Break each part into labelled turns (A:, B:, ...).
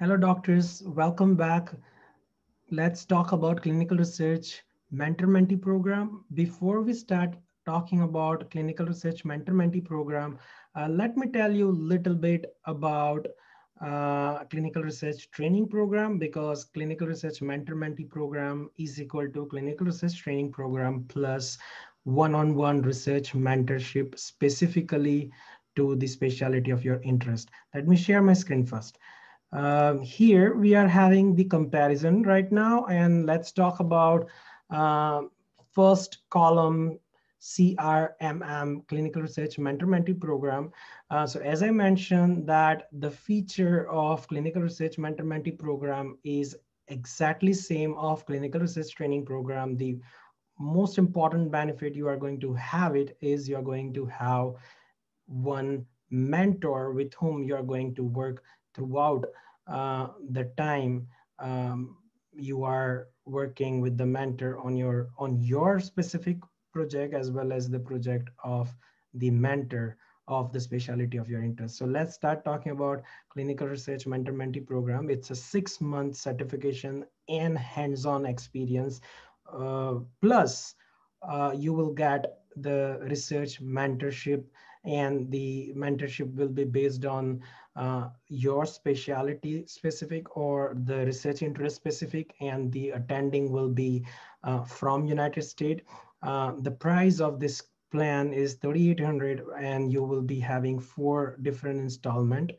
A: Hello, doctors. Welcome back. Let's talk about clinical research mentor-mentee program. Before we start talking about clinical research mentor-mentee program, uh, let me tell you a little bit about uh, clinical research training program because clinical research mentor-mentee program is equal to clinical research training program plus one-on-one -on -one research mentorship specifically to the specialty of your interest. Let me share my screen first. Um, here we are having the comparison right now, and let's talk about uh, first column CRMM, Clinical Research Mentor-Mentee Program. Uh, so as I mentioned that the feature of Clinical Research Mentor-Mentee Program is exactly same of Clinical Research Training Program. The most important benefit you are going to have it is you're going to have one mentor with whom you are going to work throughout the time um, you are working with the mentor on your on your specific project as well as the project of the mentor of the specialty of your interest. So let's start talking about clinical research mentor mentee program. It's a six month certification and hands-on experience. Uh, plus, uh, you will get the research mentorship and the mentorship will be based on uh, your specialty specific or the research interest specific and the attending will be uh, from United States. Uh, the price of this plan is 3800 and you will be having four different installment.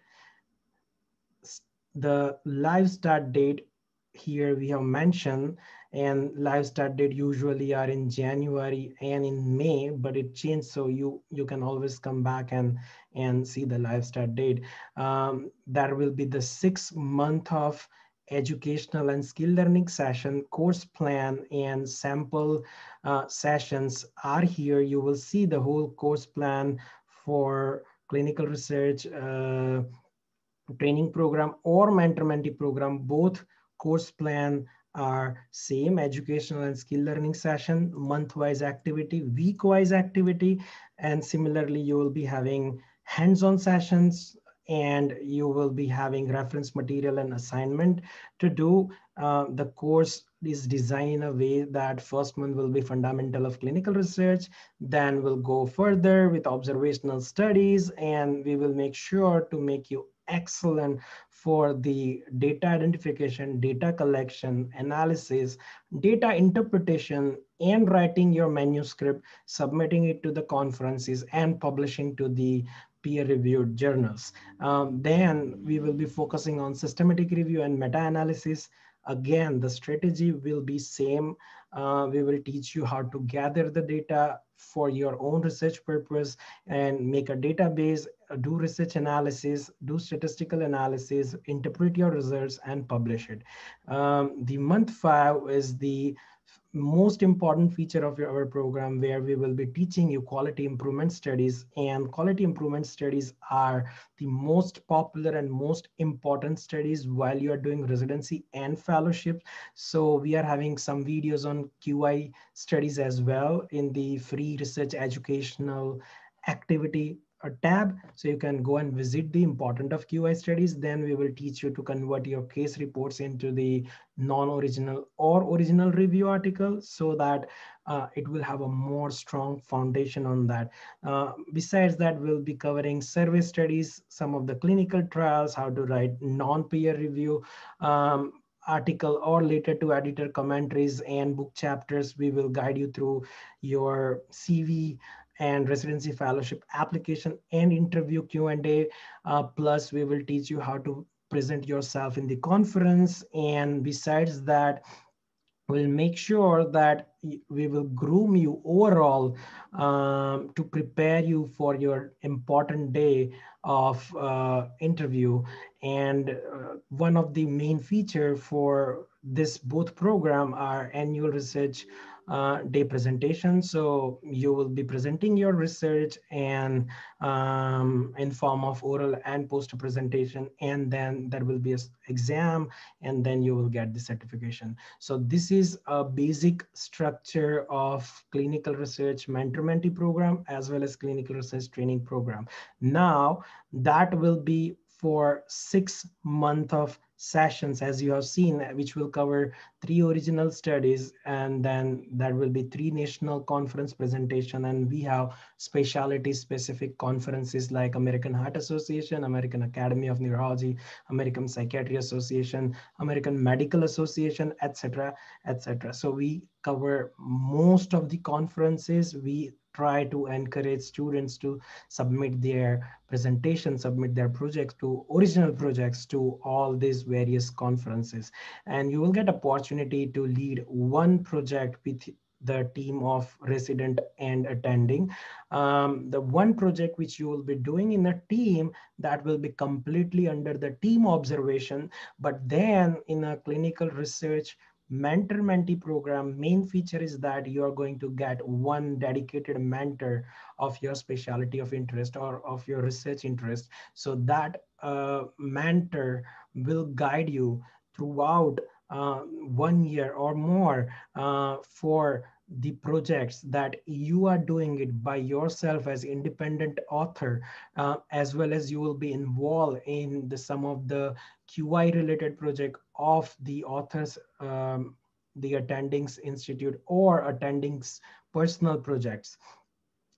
A: The live start date here we have mentioned and live start date usually are in January and in May, but it changed. So you, you can always come back and, and see the live start date. Um, that will be the six month of educational and skill learning session, course plan and sample uh, sessions are here. You will see the whole course plan for clinical research, uh, training program or mentor-mentee program, both course plan are same educational and skill learning session, month-wise activity, week-wise activity, and similarly you will be having hands-on sessions and you will be having reference material and assignment to do. Uh, the course is designed in a way that first month will be fundamental of clinical research, then we'll go further with observational studies, and we will make sure to make you excellent for the data identification, data collection, analysis, data interpretation, and writing your manuscript, submitting it to the conferences and publishing to the peer-reviewed journals. Um, then we will be focusing on systematic review and meta-analysis. Again, the strategy will be same. Uh, we will teach you how to gather the data for your own research purpose and make a database, do research analysis, do statistical analysis, interpret your results and publish it. Um, the month five is the most important feature of your, our program where we will be teaching you quality improvement studies and quality improvement studies are the most popular and most important studies while you are doing residency and fellowship. So we are having some videos on QI studies as well in the free research educational activity tab so you can go and visit the important of QI studies. Then we will teach you to convert your case reports into the non-original or original review article so that uh, it will have a more strong foundation on that. Uh, besides that, we'll be covering survey studies, some of the clinical trials, how to write non-peer review um, article or later to editor commentaries and book chapters. We will guide you through your CV, and residency fellowship application and interview Q&A. Uh, plus, we will teach you how to present yourself in the conference. And besides that, we'll make sure that we will groom you overall um, to prepare you for your important day of uh, interview. And uh, one of the main feature for this both program are annual research uh, day presentation. So you will be presenting your research and um, in form of oral and poster presentation, and then there will be an exam, and then you will get the certification. So this is a basic structure of clinical research mentor-mentee program as well as clinical research training program. Now that will be for six months of sessions as you have seen, which will cover three original studies and then there will be three national conference presentation and we have specialty specific conferences like American Heart Association, American Academy of Neurology, American Psychiatry Association, American Medical Association, etc., etc. So we cover most of the conferences. We try to encourage students to submit their presentation, submit their projects to original projects to all these various conferences. And you will get opportunity to lead one project with the team of resident and attending. Um, the one project which you will be doing in a team that will be completely under the team observation, but then in a clinical research mentor mentee program main feature is that you are going to get one dedicated mentor of your specialty of interest or of your research interest. So that uh, mentor will guide you throughout uh, one year or more uh, for the projects that you are doing it by yourself as independent author uh, as well as you will be involved in the some of the qi related project of the authors um, the attendings institute or attendings personal projects.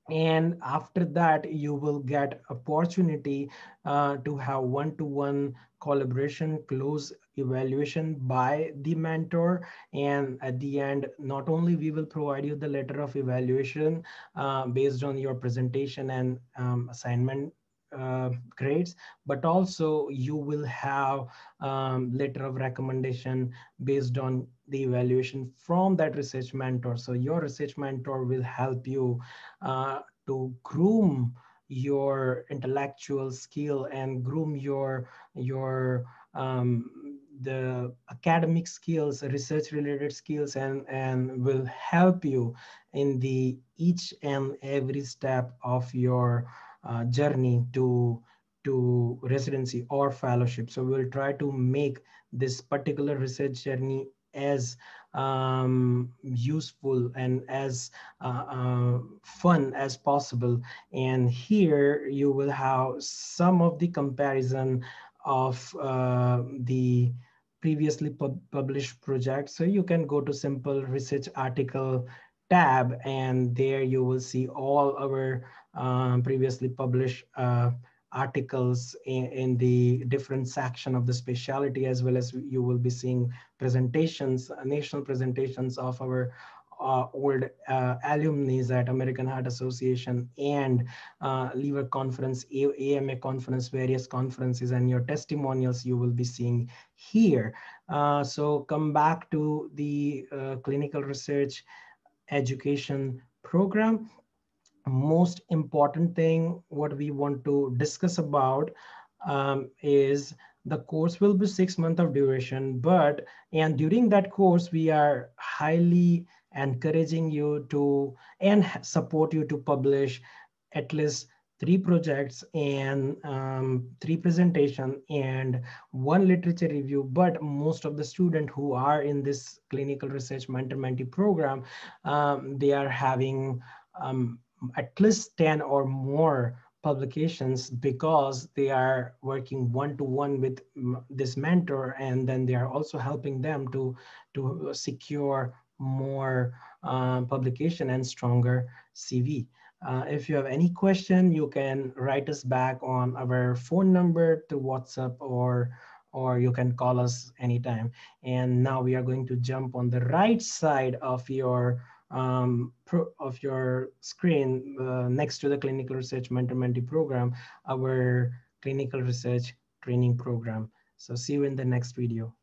A: And after that you will get opportunity uh, to have one-to-one collaboration close evaluation by the mentor. And at the end not only we will provide you the letter of evaluation uh, based on your presentation and um, assignment uh, grades, but also you will have um, letter of recommendation based on the evaluation from that research mentor. So your research mentor will help you uh, to groom your intellectual skill and groom your your um, the academic skills, research related skills, and, and will help you in the each and every step of your uh, journey to to residency or fellowship. So we'll try to make this particular research journey as um, useful and as uh, uh, fun as possible. And here you will have some of the comparison of uh, the previously pub published projects. So you can go to simple research article tab and there you will see all our um, previously published uh, articles in, in, the different section of the specialty as well as you will be seeing presentations, national presentations of our uh, old uh, alumni at American Heart Association and uh, Liver Conference, AMA Conference, various conferences, and your testimonials you will be seeing here. Uh, so come back to the uh, clinical research education program. Most important thing what we want to discuss about um, is the course will be six months of duration but and during that course we are highly encouraging you to and support you to publish at least three projects and um, three presentation and one literature review but most of the students who are in this clinical research mentor mentee program um, they are having um, at least 10 or more publications because they are working one-to-one with this mentor and then they are also helping them to to secure more uh, publication and stronger CV. Uh, if you have any question, you can write us back on our phone number to WhatsApp or or you can call us anytime. And now we are going to jump on the right side of your um, of your screen uh, next to the clinical research mentor mentee program, our clinical research training program. So see you in the next video.